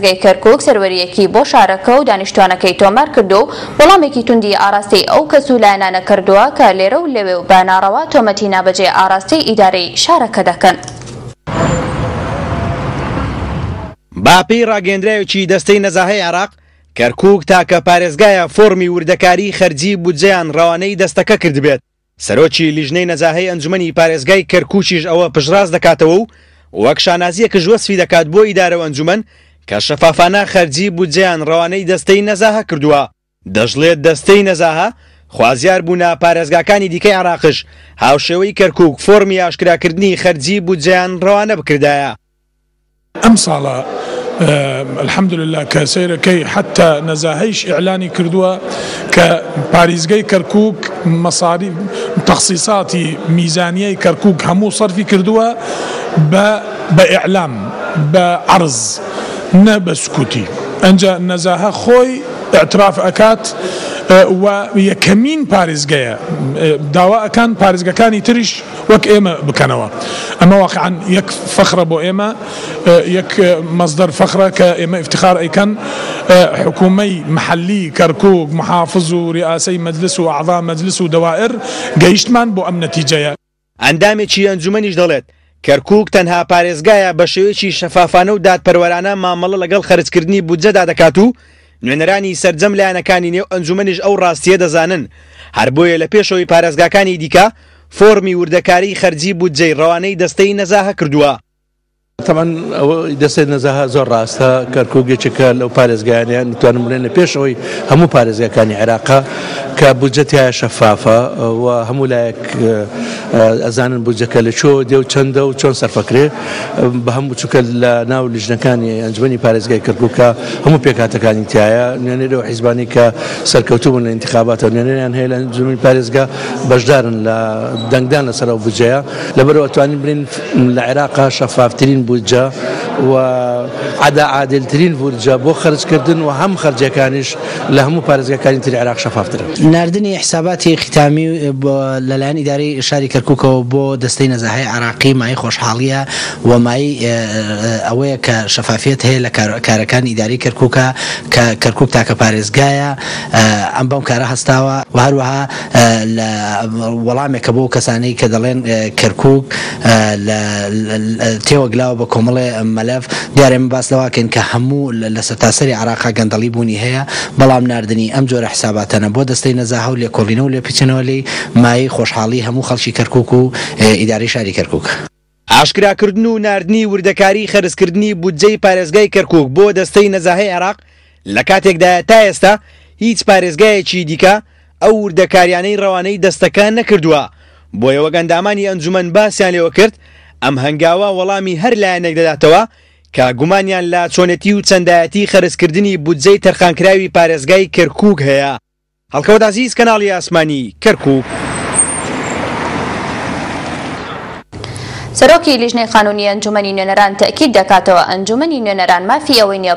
دادگای کەرکک سەروەریەکی بۆ شارەکە و دانیشتوانەکەی تۆمار کردو و وەڵامێکی توندی ئاراستی ئەو کەس و لایەنانە کردووە کە لێرە و لەوێ و بەناڕەوە تۆمەتی نابەجێ ئاراستی ئیدارەی شارەکە دەکەن. باپی ڕاگەندراوکی دەستەی نەزاهی عراق کەرکک تاکە پارێزگایە فۆمی وردەکاری خەرجی بودجیان ڕەوانەی دەستەکە کردبێت سەرۆکی لیژنەی نەزاهی ئەنجومی پارێزگای کەرکوچیش ئەوە پشراز دەکاتەوە و وەک شانازیە کە ژوەسفی دەکات بۆ ئیدارە ئەنجومەن کە شەفافانە خەرجی بودجیان ڕەوانەی دەستەی نەزاها کردووە دەژڵێت دەستەی نەزاها خوازیار بوونا پارێزگاکانی دیکەی عراقش هاوشێوەی کەرکک فۆمی ئاشکراکردنی خەرجی بودجیان ڕەوانە بکردایە ئەم ساڵە الحەمدلله کە سیرەکەی حتا نەزاهیش ئیعلانی کردووە کە پارێزگەی کەرکک مەساری تەخصیساتی میزانیەی کەرکک هەموو سەرفی کردووە بە بە ئیعلام بە عرز. نبسكوتي انجا نزاها خوي اعتراف اكات آه، و یەکەمین پارێزگەیە آه، داوا ئەکان پارێزگەکانی تریش وك ايما بکەنەوە اما واقعان یەک يك بۆ بو ايما آه، يك مصدر فخرة كايما افتخار كان حكومي محلي كركوك محافظ ورئاسي مجلس واعضاء مجلس ودوائر مەجلس بو ام نتيجه اندامي يعني. تشي نەتیجەیە ئەندامێکی کەرکک تەنها پارێزگایە بە شێوەیەکی شەفافانە و دادپەروەرانە مامەڵە لەگەڵ خرجکردنی بودجەدا دەکات و نوێنەرانی سرجەم لایەنەکانی نێو ئەنجومەنیش ئەو ڕاستیە دەزانن هەر بۆیە لە پێشەوەی پارێزگاکانی دیکە فۆرمی وردەکاری خەرجی بودجەی ڕەوانەی دەستەی نەزاهە کردووە تەمان ئەوە دەستێت نەزەها زۆر ڕاستە کەرکوگێکێکە لەو پارێزگایانیان توانم بڵێن لە پێشەوەی هەموو پارێزگەکانی عێراقا کە بجەتیایە شەفافە و هەموو لایەک ئەزانن بجەکە لە چۆ دێ و چەندە و چۆن سەرفەکرێ بە هەموو چووکە لە ناو لیژنەکانی ئەنجمەی پارێزگای کردبووکە هەموو پێکاتەکانی تایە نوێنێرەوە حیزبانی کە سەرکەوتبوون لە انتخاباتە نوێنێنیان هەیە لە ئەنجمەی پارێزگا بەشدارن لە دەنگدان لەسەر و بجەیە لەبەرەوە توانین برین لە عێراقا شەفافترین Buddha و عدا عادلترین ورجە بۆ خرجکردن و هەم خرجەکانیش لە هەموو پارێزگەکانی تری عراق شەفافترن نردنی حساباتی ختامی لەلایەن ئیداری شاری کەرککەوە بۆ دەستەی نەزاهای عراقی مای خۆشحاڵیە و مای ئەوەیە کە شەفافیت هەیە لە کارەکان ئیداری کەرککە کە کەرکک تاکە پارێزگایە ئەم بەم کارە هەستاوە و هەروەها لە وەڵامێکە بۆ کەسانەی کە دەڵێن کەرکک تێوەگلاوە بە کۆمەڵێ مەلا مخالف دیارێمە باس لەواکەن کە هەموو لە سەتاسەری عراقا گەندەڵی بوونی هەیە بەڵام نردنی ئەم جۆرە حساباتەنە بۆ دەستەی نەزاها و لێکۆڵینە و لێ پچنەوە لی مای خۆشحاڵی هەموو خەڵکی کەرکک و ئیداری شاری کەرکک. ئاشکراکردن و نردنی وردەکاری خەرزکردنی بودجەی پارێزگای کەرکک بۆ دەستەی نەزاهی عراق لە کاتێکدایە تا ئێستا هیچ پارێزگایەکی دیکە ئەو وردەکاریانەی ڕەوانەی دەستەکان نەکردووە بۆ یەوە گەندامانی ئەنجومەن باسییان لێەوە کرد ئەم هەنگاوە وەڵامی هەر لایەنێک دەداتەوە کە گومانیان لە چۆنەتی و چەندایەتی خەرزکردنی بودجەی تەرخانکراوی پارێزگای کرکک هەیە هەڵکەوە دازیز کەناڵی ئاسمانی کرکک. سەرۆکی لیژنەی قانونی ئەنجومنی نوێنەران تەکیید دەکاتەوە ئەنجومنی نوێنەران مافی ئەوەی نیە